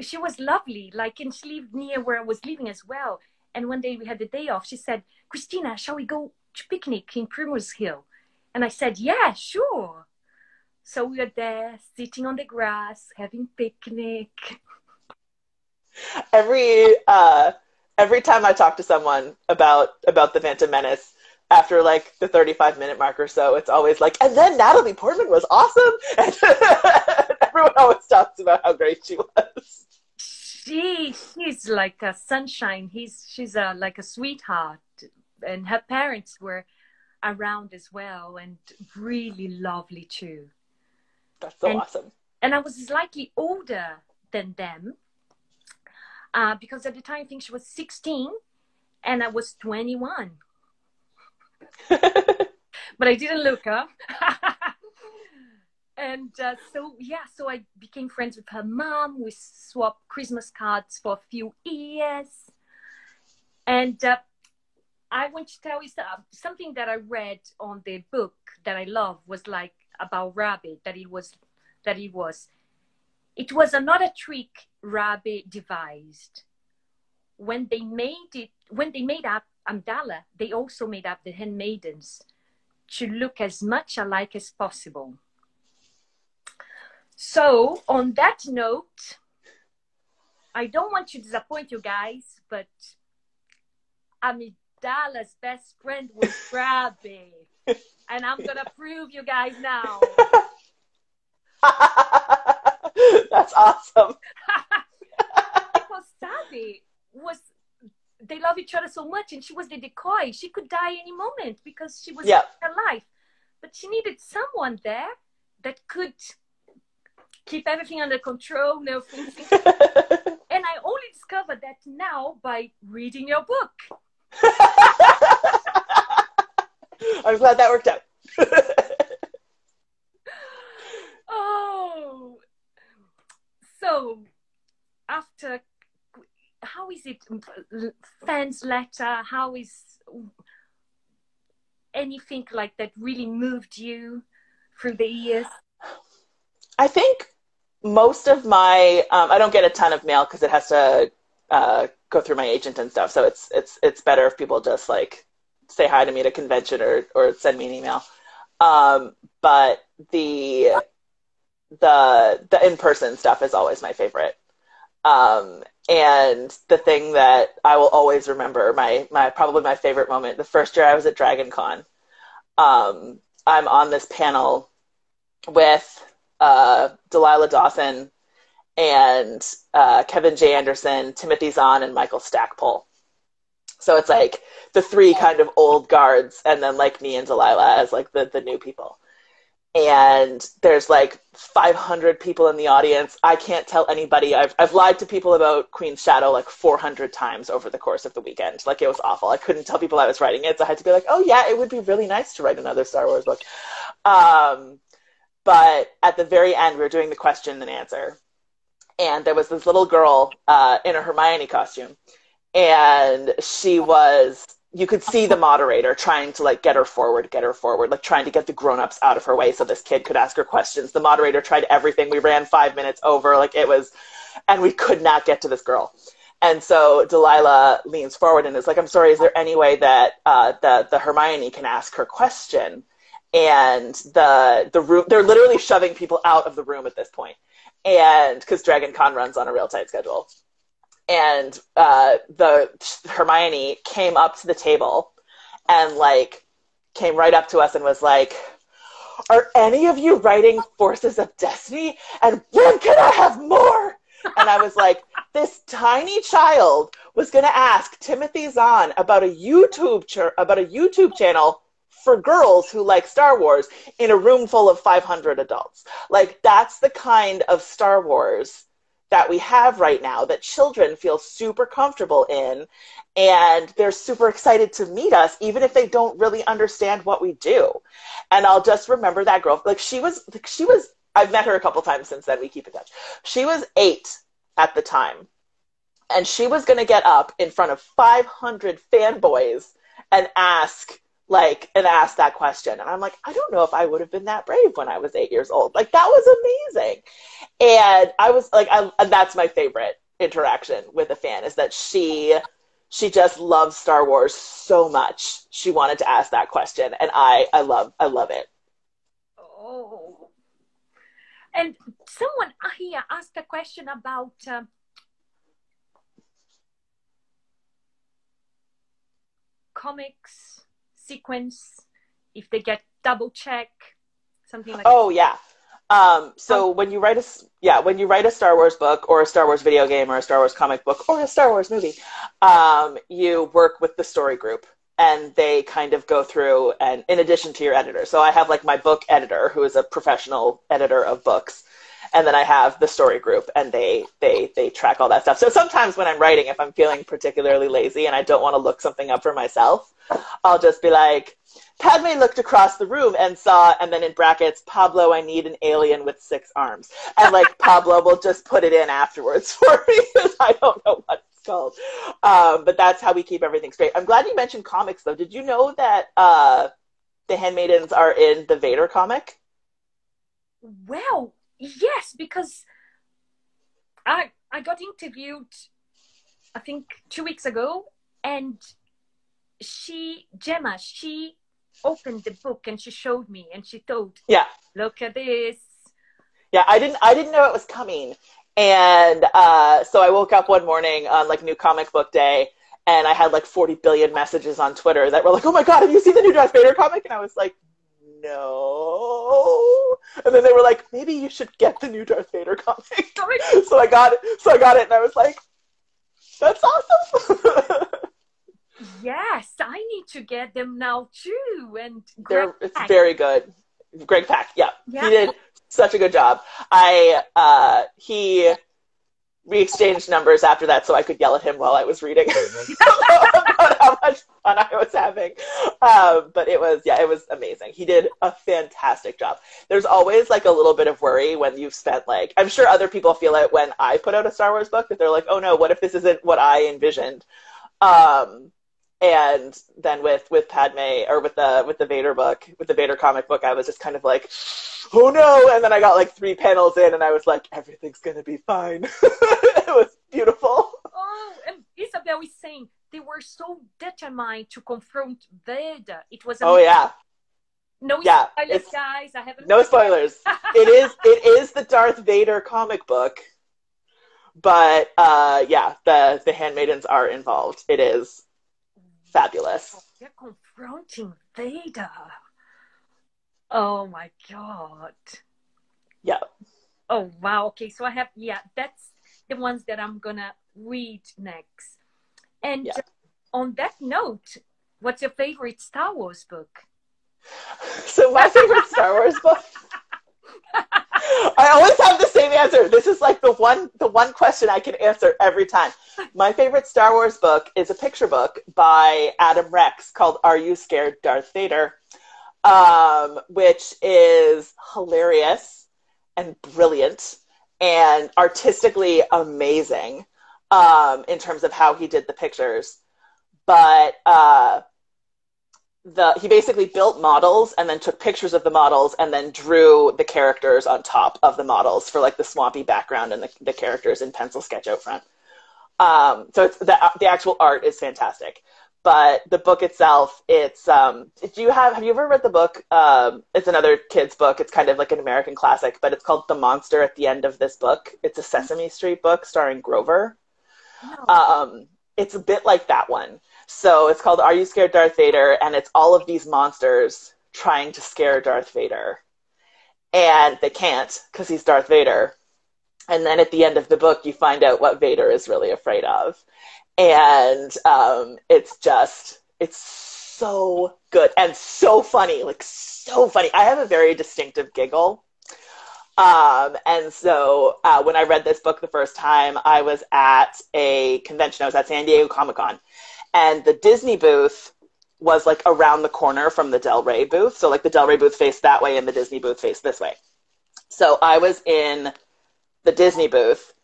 she was lovely. Like, and she lived near where I was living as well. And one day we had the day off. She said, "Christina, shall we go to picnic in Primrose Hill?" And I said, "Yeah, sure." So we were there, sitting on the grass, having picnic. Every uh, every time I talk to someone about about the Phantom Menace, after like the 35 minute mark or so, it's always like, and then Natalie Portman was awesome. Everyone always talks about how great she was. She, she's like a sunshine. He's, she's a, like a sweetheart. And her parents were around as well and really lovely too. That's so and, awesome. And I was slightly older than them uh, because at the time I think she was 16 and I was 21. but I didn't look up. and uh, so yeah, so I became friends with her mom. We swapped Christmas cards for a few years, and uh, I want to tell you something that I read on the book that I love was like about Rabe that it was that it was it was another trick Rabe devised when they made it when they made up Amidala they also made up the handmaidens to look as much alike as possible. So, on that note, I don't want to disappoint you guys, but Amidala's best friend was Grabby. and I'm going to prove you guys now. That's awesome. because Sabé was they love each other so much and she was the decoy she could die any moment because she was yep. alive but she needed someone there that could keep everything under control no thinking and i only discovered that now by reading your book. I'm glad that worked out. Oh. So after how is it fans letter how is anything like that really moved you through the years? I think most of my um, i don't get a ton of mail because it has to uh, go through my agent and stuff. So it's it's it's better if people just like say hi to me at a convention or or send me an email. Um, but the the the in-person stuff is always my favorite. Um, and the thing that I will always remember, my my probably my favorite moment, the first year I was at Dragon Con, um, I'm on this panel with uh, Delilah Dawson and uh, Kevin J. Anderson, Timothy Zahn, and Michael Stackpole. So it's like the three kind of old guards, and then like me and Delilah as like the the new people and there's like 500 people in the audience. I can't tell anybody. I've, I've lied to people about Queen's Shadow like 400 times over the course of the weekend. Like it was awful. I couldn't tell people I was writing it. So I had to be like, oh yeah, it would be really nice to write another Star Wars book. Um, but at the very end, we were doing the question and answer. And there was this little girl uh, in a Hermione costume. And she was you could see the moderator trying to like get her forward, get her forward, like trying to get the grown-ups out of her way so this kid could ask her questions. The moderator tried everything. We ran five minutes over, like it was, and we could not get to this girl. And so Delilah leans forward and is like, "I'm sorry. Is there any way that uh, the the Hermione can ask her question?" And the the room, they're literally shoving people out of the room at this point, and because Dragon Con runs on a real tight schedule and uh, the Hermione came up to the table and like came right up to us and was like, "Are any of you writing Forces of Destiny? And when can I have more?" And I was like, "This tiny child was going to ask Timothy Zahn about a YouTube ch- about a YouTube channel." For girls who like Star Wars in a room full of 500 adults. Like, that's the kind of Star Wars that we have right now that children feel super comfortable in and they're super excited to meet us even if they don't really understand what we do. And i'll just remember that girl. Like she was she was i've met her a couple times since then we keep in touch. She was eight at the time and she was going to get up in front of 500 fanboys and ask like and asked that question. And i'm like i don't know if i would have been that brave when i was eight years old. Like that was amazing. And i was like I, and that's my favorite interaction with a fan is that she she just loves star wars so much. She wanted to ask that question and i i love i love it. Oh. And someone here asked a question about uh, comics sequence, if they get double check, something like oh yeah. Um, so when you write a yeah when you write a Star Wars book or a Star Wars video game or a Star Wars comic book or a Star Wars movie, um, you work with the story group and they kind of go through and in addition to your editor. So I have like my book editor who is a professional editor of books, and then I have the story group and they they they track all that stuff. So sometimes when I'm writing, if I'm feeling particularly lazy and I don't want to look something up for myself, I'll just be like. Padme looked across the room and saw, and then in brackets, Pablo, I need an alien with six arms. And like Pablo will just put it in afterwards for me because I don't know what it's called. Um, but that's how we keep everything straight. I'm glad you mentioned comics though. Did you know that uh, the Handmaidens are in the Vader comic? Well, yes, because I I got interviewed, I think two weeks ago, and she Gemma she opened the book and she showed me and she told Yeah. look at this. Yeah, I didn't I didn't know it was coming. And uh, so I woke up one morning on like new comic book day and I had like 40 billion messages on Twitter that were like, "Oh my god, have you seen the new Darth Vader comic?" And I was like, "No." And then they were like, "Maybe you should get the new Darth Vader comic." so I got it. So I got it and I was like, "That's awesome." Yes, I need to get them now too. And They're, it's very good. Greg Pak, yeah. Yeah. He did such a good job. I uh he we exchanged numbers after that so I could yell at him while I was reading about how much fun I was having. Um, but it was yeah, it was amazing. He did a fantastic job. There's always like a little bit of worry when you've spent like I'm sure other people feel it when I put out a Star Wars book that they're like, oh no, what if this isn't what I envisioned? Um and then with with Padme or with the with the Vader book, with the Vader comic book, I was just kind of like, oh no! And then I got like three panels in, and I was like, everything's gonna be fine. it was beautiful. Oh, and Isabel is saying they were so determined to confront Vader. It was Oh yeah, no yeah, spoilers, guys. I haven't no spoilers. it is it is the Darth Vader comic book, but uh, yeah, the the handmaidens are involved. It is fabulous. Oh, they're confronting Vader. Oh my god. Yeah. Oh wow. Okay, so I have yeah, that's the ones that I'm gonna read next. And Yeah. on that note, what's your favorite Star Wars book? So my favorite Star Wars book. I always have the same answer. This is like the one the one question I can answer every time. My favorite Star Wars book is a picture book by Adam Rex called Are You Scared Darth Vader? Um, which is hilarious and brilliant and artistically amazing um, in terms of how he did the pictures. But uh, the he basically built models and then took pictures of the models and then drew the characters on top of the models for like the swampy background and the, the characters in pencil sketch out front. Um, so it's the the actual art is fantastic, but the book itself, it's um, do you have have you ever read the book? Um, it's another kid's book. It's kind of like an American classic, but it's called The Monster at the End of This Book. It's a Sesame Street book starring Grover. No. Um, it's a bit like that one. So it's called Are You Scared Darth Vader? And it's all of these monsters trying to scare Darth Vader. And they can't because he's Darth Vader. And then at the end of the book, you find out what Vader is really afraid of. And um, it's just, it's so good and so funny. Like, so funny. I have a very distinctive giggle. Um, and so uh, when I read this book the first time, I was at a convention. I was at San Diego Comic Con, and the Disney booth was like around the corner from the Del Rey booth. So like the Del Rey booth faced that way, and the Disney booth faced this way. So I was in the Disney booth,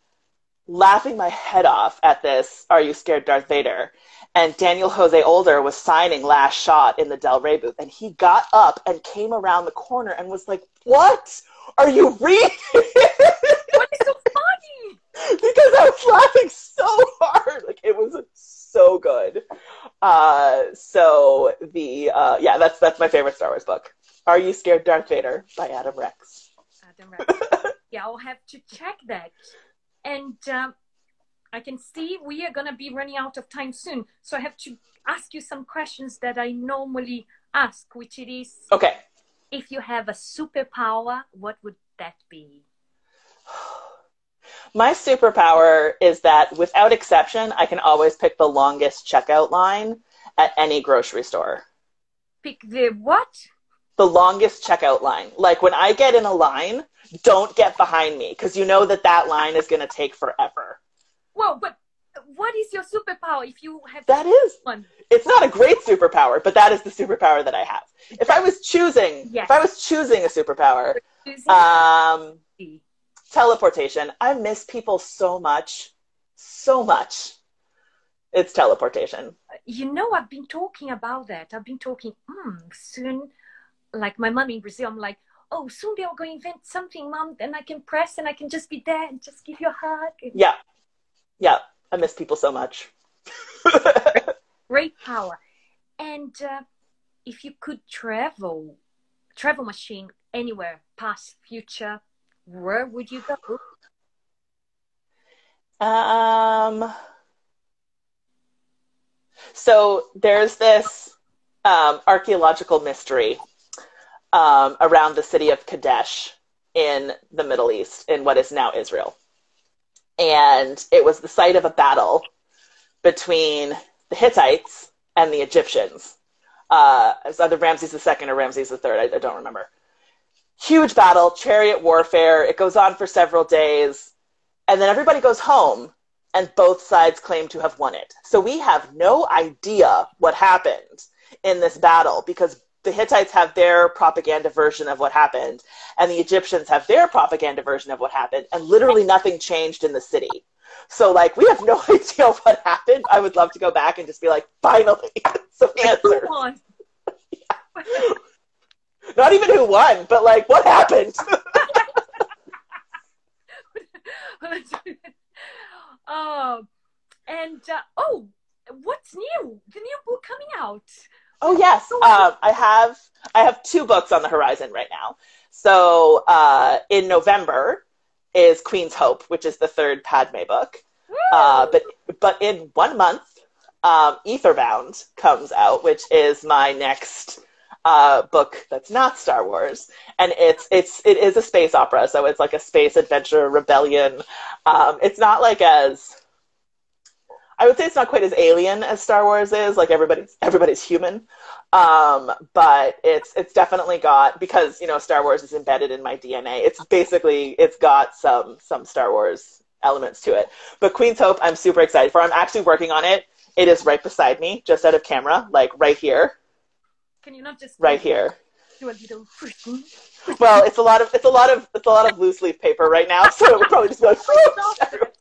laughing my head off at this. Are you scared, Darth Vader? and Daniel Jose Older was signing Last Shot in the Del Rey booth, and he got up and came around the corner and was like, "What are you reading?" what is so funny? because I was laughing so hard, like it was so good. Uh, so the uh, yeah, that's that's my favorite Star Wars book. Are You Scared, Darth Vader by Adam Rex. Yeah, I'll have to check that. And um, I can see we are going to be running out of time soon. So I have to ask you some questions that I normally ask, which it is Okay. if you have a superpower, what would that be? My superpower is that without exception, I can always pick the longest checkout line at any grocery store. Pick the what? The longest checkout line. Like when I get in a line, don't get behind me because you know that that line is going to take forever. Well, but what is your superpower if you have That is one? it's not a great superpower, but that is the superpower that I have. If I was choosing, Yes. if I was choosing a superpower, um, teleportation. I miss people so much, so much. It's teleportation. you know, I've been talking about that. I've been talking, mm, soon, like my mom in Brazil, I'm like, oh, soon they are going to invent something, mom, and I can press and I can just be there and just give you a hug. Yeah, yeah. I miss people so much. Great power. And uh, if you could travel, travel machine anywhere, past, future, where would you go? um. So there's this um, archaeological mystery um, around the city of Kadesh in the Middle East, in what is now Israel. And it was the site of a battle between the Hittites and the Egyptians. Uh, it was either Ramses II or Ramses III, I, I don't remember. Huge battle, chariot warfare. It goes on for several days. And then everybody goes home, and both sides claim to have won it. So we have no idea what happened in this battle because the Hittites have their propaganda version of what happened, and the Egyptians have their propaganda version of what happened, and literally nothing changed in the city. So, like, we have no idea what happened. I would love to go back and just be like, finally, some answers. Not even who won, but like, what happened? um, and uh, oh, what's new? The new book coming out. Oh yes, um, I have I have two books on the horizon right now. So uh, in November is Queen's Hope, which is the third Padme book. Uh, but but in one month, um, Etherbound comes out, which is my next uh, book that's not Star Wars, and it's it's it is a space opera, so it's like a space adventure rebellion. Um, it's not like as I would say it's not quite as alien as Star Wars is. Like everybody's everybody's human, um, but it's it's definitely got because you know Star Wars is embedded in my DNA. It's basically it's got some some Star Wars elements to it. But Queen's Hope, I'm super excited for. I'm actually working on it. It is right beside me, just out of camera, like right here, Can you not just right here. do a little freaking? Well, it's a lot of it's a lot of it's a lot of loose leaf paper right now, so it would probably just be like, I love it.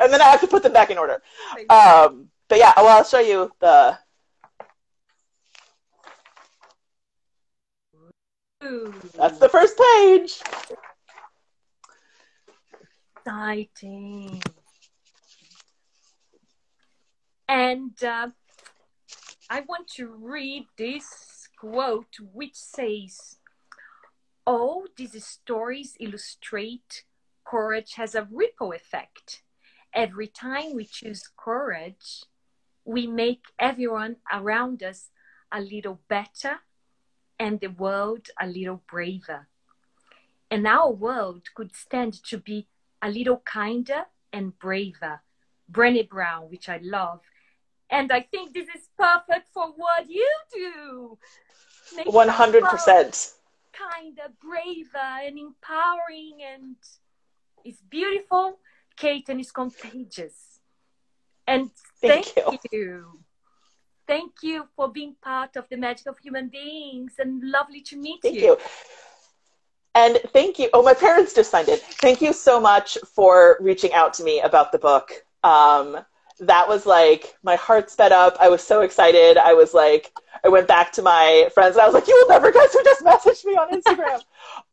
And then I have to put them back in order. Um, but yeah, well, I'll show you the. Ooh, That's the first page. exciting. And uh, I want to read this quote, which says, "All these stories illustrate courage has a ripple effect. Every time we choose courage, we make everyone around us a little better and the world a little braver. And our world could stand to be a little kinder and braver. Brené Brown, which I love. And I think this is perfect for what you do. Make 100%. kinder, braver, and empowering, and it's beautiful. Kate and it's contagious. And Thank thank, you. Thank you for being part of the magic of human beings and lovely to meet you. Thank you. And thank you. Oh, my parents just signed it. Thank you so much for reaching out to me about the book. Um, that was like my heart sped up. I was so excited. I was like, I went back to my friends and I was like, you will never guess who just messaged me on Instagram.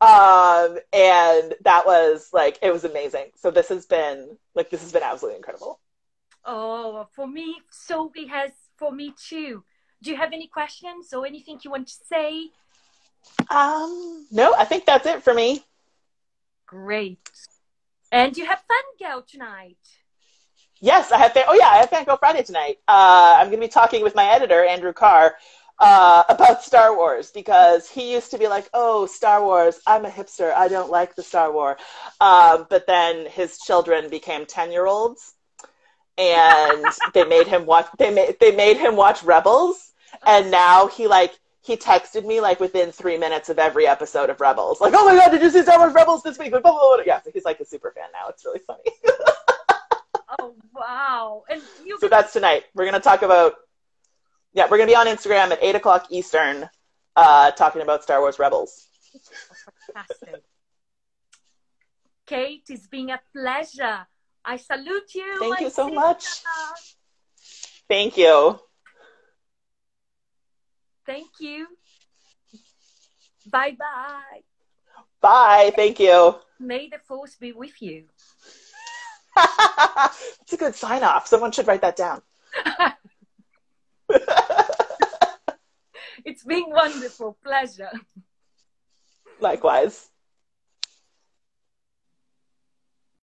um, and that was like, it was amazing. So this has been like, this has been absolutely incredible. Oh, for me, so it has for me too. Do you have any questions or anything you want to say? Um, no, I think that's it for me. Great. And you have fun girl tonight. Yes, I have. Fan- oh yeah, I have Fangirl Friday tonight. Uh, I'm going to be talking with my editor Andrew Carr uh, about Star Wars because he used to be like, "Oh, Star Wars, I'm a hipster. I don't like the Star War." Um, but then his children became ten year olds, and they made him watch. They made they made him watch Rebels, and now he like he texted me like within three minutes of every episode of Rebels, like, "Oh my god, did you see Star Wars Rebels this week?" Blah, blah, blah. Yeah, so he's like a super fan now. It's really funny. oh wow! And you. So that's tonight. We're gonna talk about. Yeah, we're gonna be on Instagram at eight o'clock Eastern, uh, talking about Star Wars Rebels. Fantastic. Kate, it's been a pleasure. I salute you. Thank you so sister. much. Thank you. Thank you. Bye bye. Bye. Thank you. May the force be with you. That's a good sign off. Someone should write that down. It's been wonderful. Pleasure. Likewise.